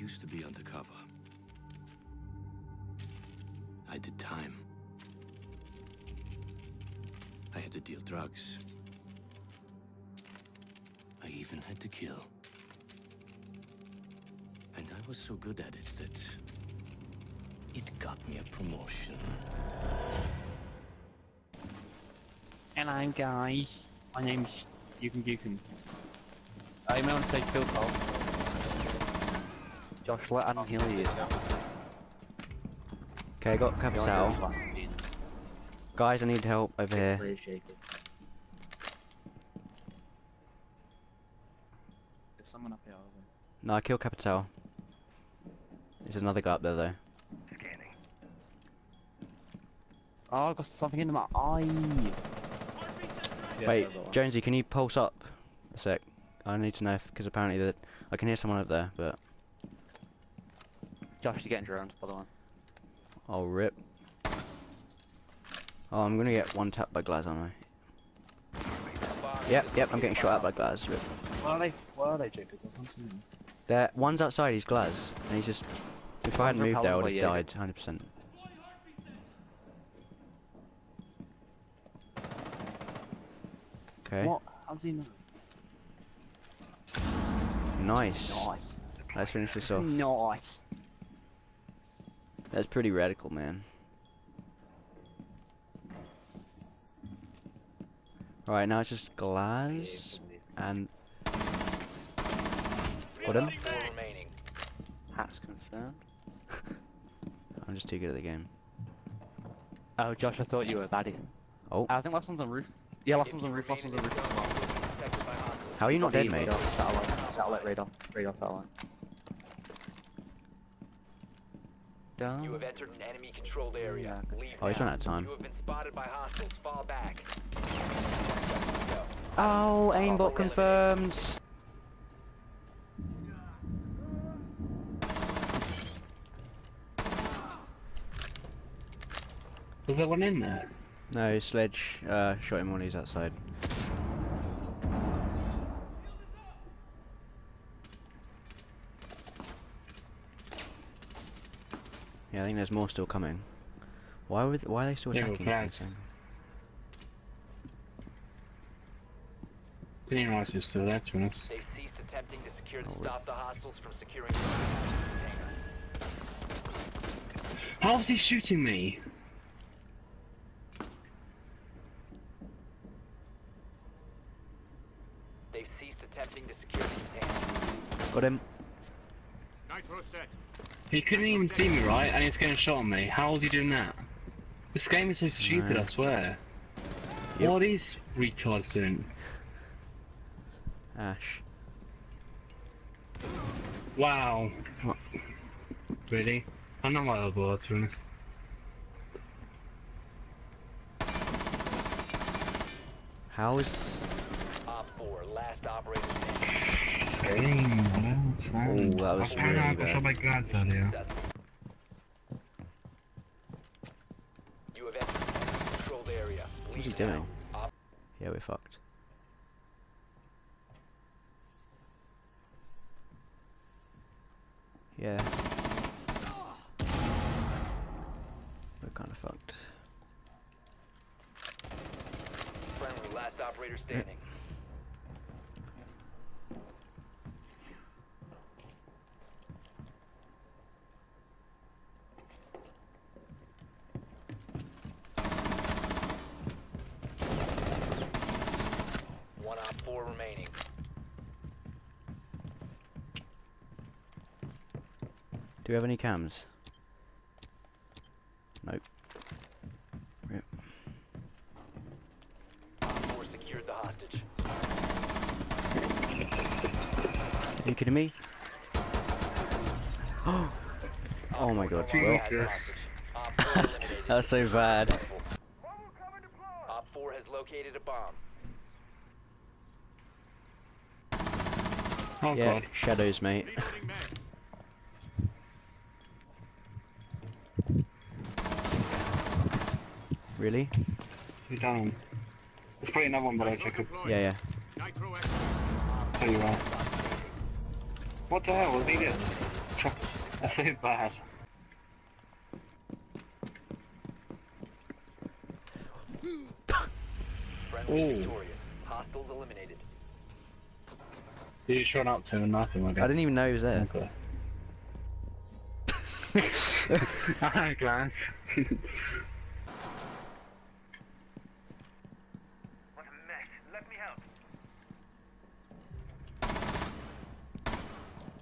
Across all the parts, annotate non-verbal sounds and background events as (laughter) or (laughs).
used to be undercover. I did time. I had to deal drugs. I even had to kill. And I was so good at it that it got me a promotion. Hello guys, my name's Yukin Yukin. You may want to stay still, Carl. Josh, let Adam heal you. Okay, I got Capitão. Guys, I need help over here. There's someone up here. over No, I killed Capitão. There's another guy up there though. Oh, I got something in my eye. Wait, Jonesy, can you pulse up a sec? I need to know because apparently that I can hear someone up there, but Josh, you're getting drowned, by the way. I'll rip. Oh, I'm gonna get one tapped by Glaz, aren't I? Yep, yep, I'm getting shot at by Glaz. Rip. Where are they? Where are they, Jacob? I can't see them. There, one's outside. He's Glaz, and he's just. If I hadn't moved there, I would have died, 100%. Okay, What? How's he know? nice. Nice. Let's finish this off. Nice. That's pretty radical, man. Alright, now it's just Glaz and. Got him? Hats confirmed. (laughs) I'm just too good at the game. Oh, Josh, I thought you were a baddie. Oh. I think last one's on roof. Yeah, last one's on roof, last one's on roof. How are you not dead, mate? Satellite, satellite radar, radar satellite. Down. You have entered an enemy controlled area. Leave Oh, he's now. run out of time. You have been spotted by hostiles. Fall back. Oh, aimbot confirmed. Was there one in there? No, Sledge uh, shot him when he's outside. Yeah, I think there's more still coming. Why would why are they still attacking? from plans. this angle? Didn't even realize he was still there, to be honest. They've ceased attempting to secure Oh, to stop the hostiles from securing the container. How he shooting me? They've ceased attempting to secure the container. Got him. He couldn't even see me, right? And he's getting shot on me. How was he doing that? This game is so stupid, No. I swear. Yep. What these retards doing? Ash. Wow. Really? I'm not my elbow, to be honest. How is? Op 4, last operator. Game, I don't. Oh, that was I found out I got really shot by Glaz earlier. Successful. You have entered controlled area. What's he doing? Yeah, we're fucked. Yeah. We're kind of fucked. friendly, last operator standing. One op 4 remaining. Do we have any cams? Nope. Rip. Op 4 secured the hostage. Are you kidding me? (gasps) oh my god. Jesus. Op 4 (laughs) that's so bad. Op 4 has located a bomb. Oh yeah, god. shadows, mate. really? He's down. There's probably another one below, Jacob. Yeah, yeah. Tell you what. What the hell was he doing? That's so bad. Friendly Ooh. victorious. Hostiles eliminated. You just run up to him and nothing, I guess. I didn't even know he was there. Okay. I (laughs) (laughs) glance.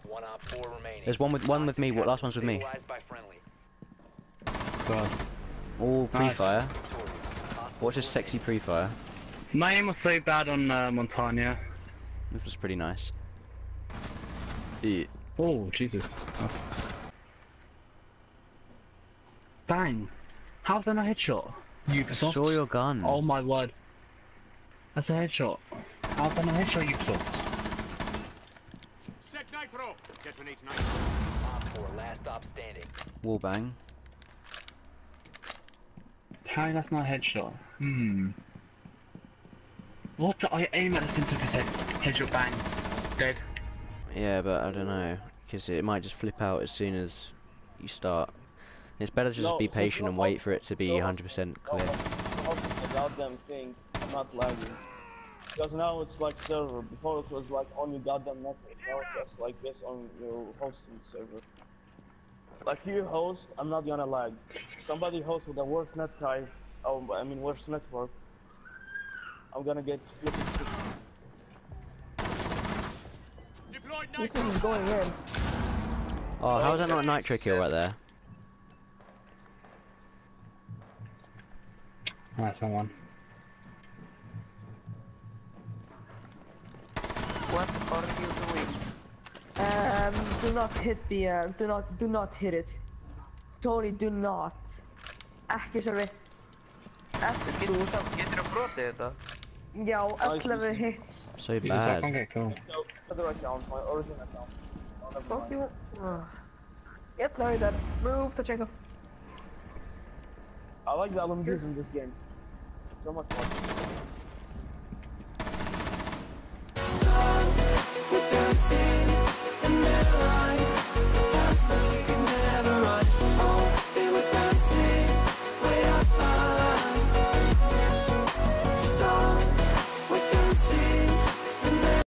One op four remaining. There's one with- one with me, Hostage last one's with me. stabilized by friendly. God. All pre-fire. Victorious. Hostiles Watch this eliminated. sexy pre-fire. My aim was so bad on uh, Montagne. This was pretty nice. Yeah. Oh, Jesus. That's... Bang! How's that not a headshot? Ubisoft? Saw your gun. Oh my word. That's a headshot. How's that not a headshot, Ubisoft? Set nitro! Detonate nitro. Op four, last stop standing. Wall bang. How that's not a headshot? Hmm. What? the- I aim at the center of his head. Headshot bang. Dead. Yeah, but I don't know, because it might just flip out as soon as you start. It's better just No, be patient not and wait for it to be no, 100% No, clear. the goddamn thing, I'm not lagging. Because now it's like server. Before it was like on your goddamn network. Now it's just like this on your hosting server. Like you host, I'm not gonna lag. Somebody hosts with a worse net type, oh, I mean worse network. I'm gonna get flipping This nitro! thing is going in. Oh, how is that not a nitro kill right there? Nice, someone. What are you doing? Um, do not hit the, uh, do not, do not hit it. Tony, do not. Ekki svo við. Ekki Get, þú, þá, getur þú brotið þetta? Já, 11 hits. So Ubisoft, bad. okay, cool. No, other account, my original account. Oh, Fuck mind. you. Ugh. Yep, now you're dead. Move to Checo. I like the LMGs in this game. So much more. We're dancing